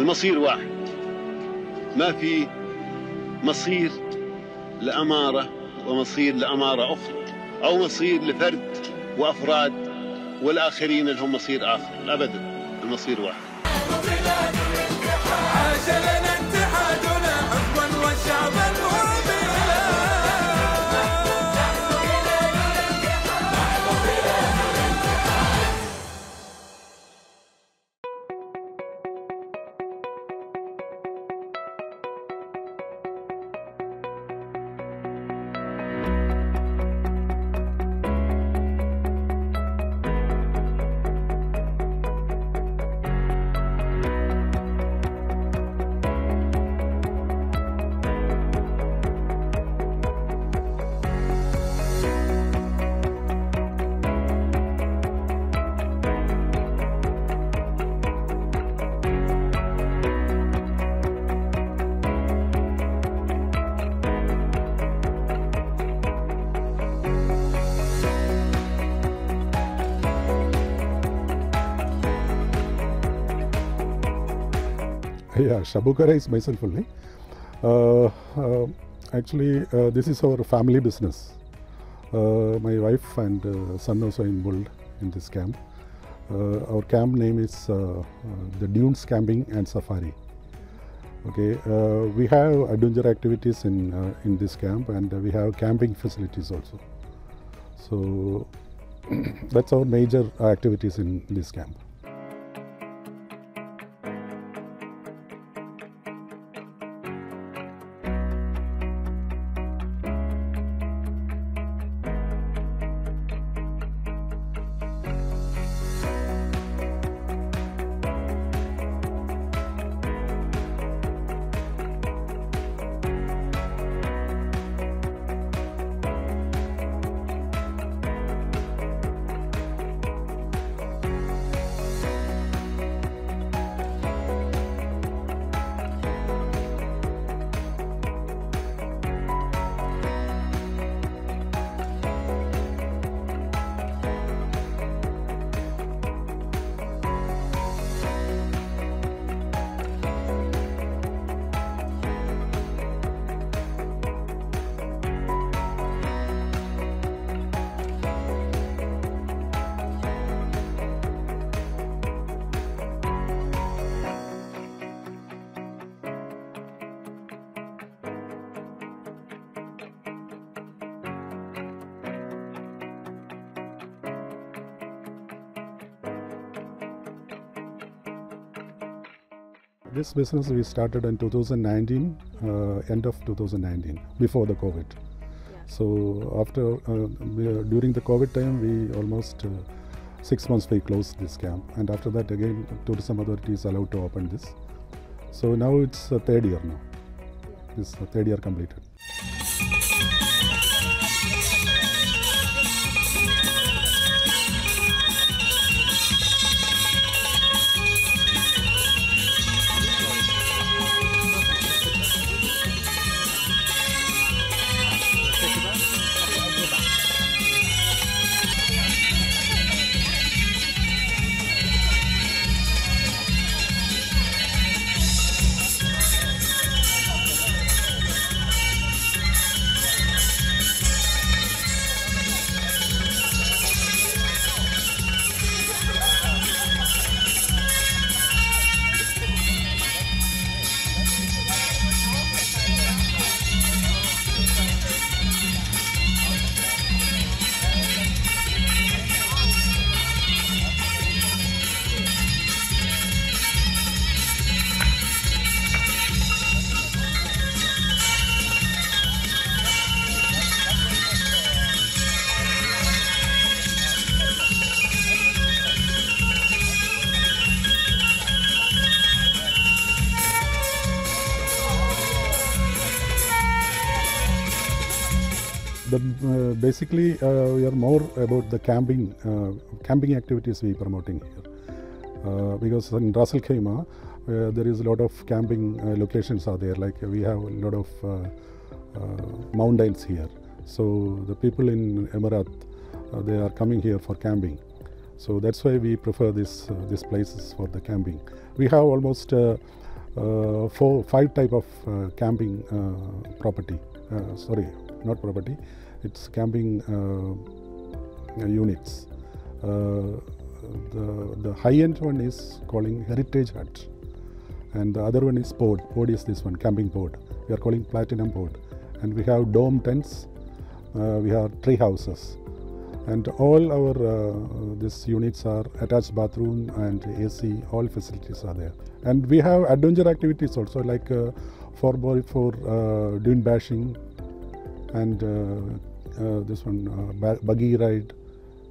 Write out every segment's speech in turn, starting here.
المصير واحد. ما في مصير لأمارة ومصير لأمارة أخرى أو مصير لفرد وأفراد والآخرين لهم مصير آخر. أبدا المصير واحد. Yeah, Shabukara is myself only. Uh, uh, actually, uh, this is our family business. My wife and son also involved in this camp. Our camp name is the Dunes Camping and Safari. Okay, uh, we have adventure activities in uh, in this camp, and we have camping facilities also. So that's our major activities in this camp. This business we started in 2019, uh, end of 2019, before the COVID. So after uh, we, uh, during the COVID time, we almost uh, six months we closed this camp, and after that again tourism authorities allowed to open this. So now it's the third year now. It's the third year completed. The, uh, basically, uh, we are more about the camping, uh, camping activities we promoting here. Uh, because in Ras Khaimah, uh, there is a lot of camping uh, locations are there. Like we have a lot of mountains here. So the people in Emirat, they are coming here for camping. So that's why we prefer this these places for the camping. We have almost four, five type of camping property. Sorry, not property. It's camping uh, units. Uh, the the high end one is calling heritage hut, and the other one is pod. Pod is this one, camping pod. We are calling platinum pod, and we have dome tents. Uh, we have tree houses and all our uh, these units are attached bathroom and AC all facilities are there and we have adventure activities also like uh, 4x4 uh, dune bashing and uh, uh, this one uh, buggy ride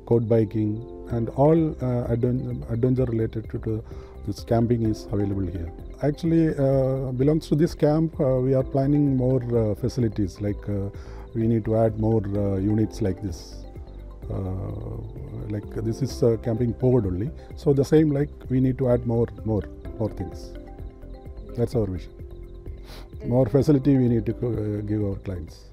quad biking and all uh, adven- adventure related to, to this camping is available here. Actually uh, belongs to this camp uh, we are planning more uh, facilities like uh, we need to add more uh, units like this. Uh, like this is uh, camping pod only. So the same like we need to add more more more things. That's our vision. More facility we need to uh, give our clients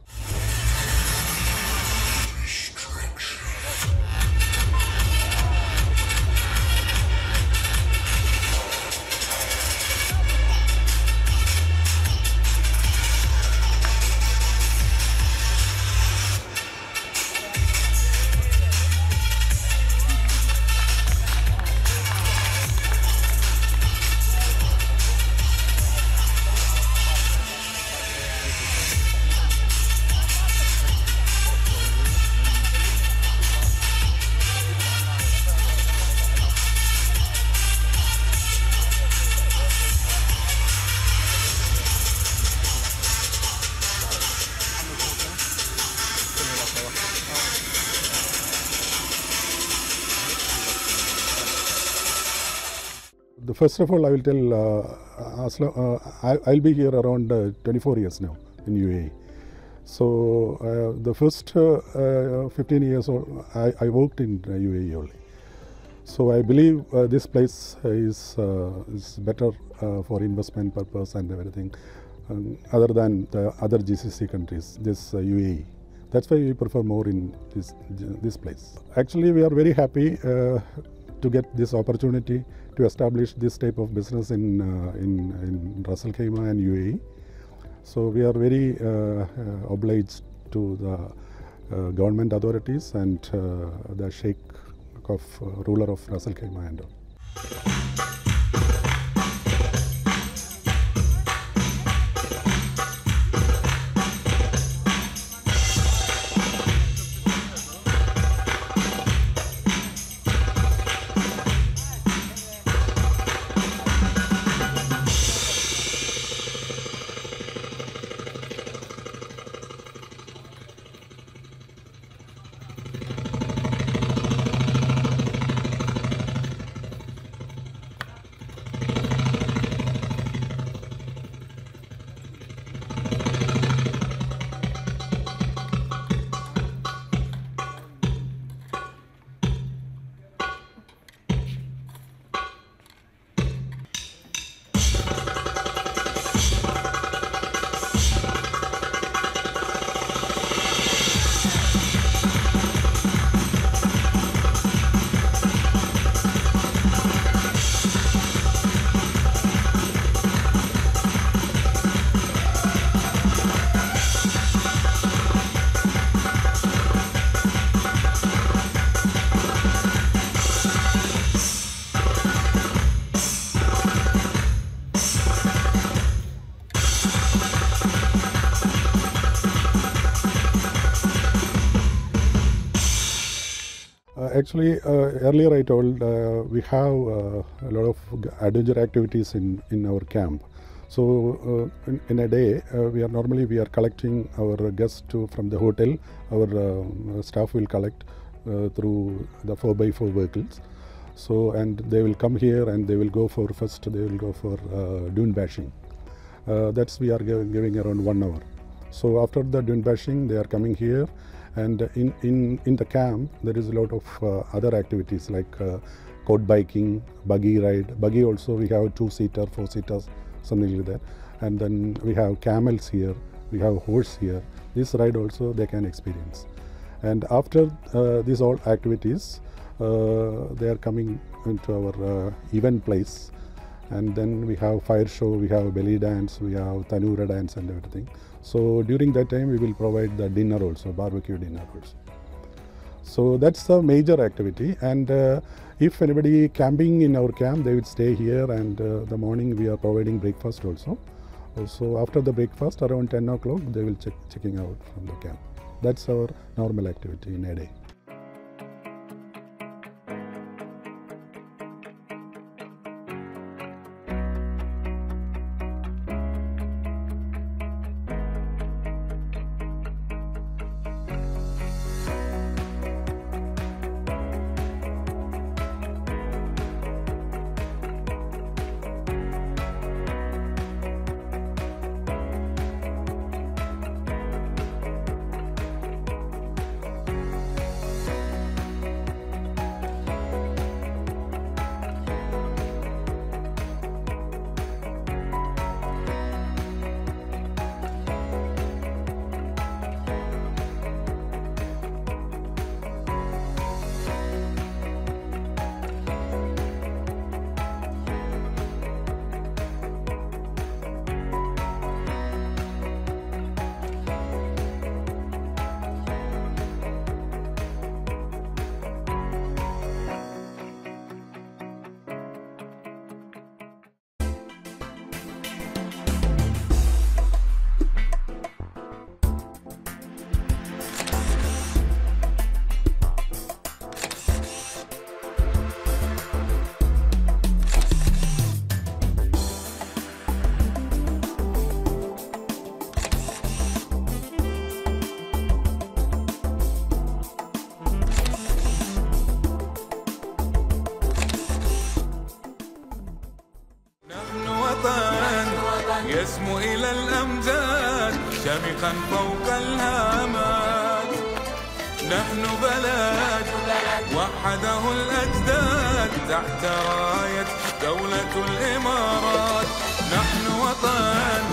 first of all, I will tell. Uh, as lo- uh, I, I'll be here around uh, 24 years now in UAE. So uh, the first uh, uh, 15 years, old, I, I worked in uh, UAE only. So I believe uh, this place is uh, is better uh, for investment purpose and everything, um, other than the other GCC countries. This uh, UAE. That's why we prefer more in this this place. Actually, we are very happy uh, to get this opportunity to establish this type of business in uh, in, in Ras Khaimah and UAE. So we are very uh, uh, obliged to the uh, government authorities and uh, the Sheikh of ruler of Ras Al Khaimah and all. Actually, uh, earlier I told uh, we have uh, a lot of adventure activities in, in our camp. So uh, in, in a day, uh, we are normally we are collecting our guests to from the hotel. Our uh, staff will collect through the four by four vehicles. So and they will come here and they will go for first they will go for dune bashing. That's we are giving around one hour. So after the dune bashing, they are coming here, and in in in the camp there is a lot of uh, other activities like uh, quad biking, buggy ride. Buggy also we have two seater, four seaters, something like that, and then we have camels here, we have horse here. This ride also they can experience, and after uh, these all activities, uh, they are coming into our uh, event place and then we have fire show, we have belly dance, we have tanura dance and everything. So during that time we will provide the dinner also, barbecue dinner also. So that's the major activity. And uh, if anybody camping in our camp, they would stay here. And uh, the morning we are providing breakfast also. So after the breakfast, around 10 o'clock, they will check checking out from the camp. That's our normal activity in a day. يسمو إلى الأمجاد شامخا فوق الهامات. نحن بلد وحده الأجداد تحت راية دولة الإمارات. نحن وطن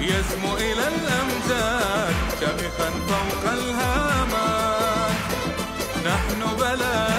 يسمو إلى الأمجاد شامخا فوق الهامات. نحن بلد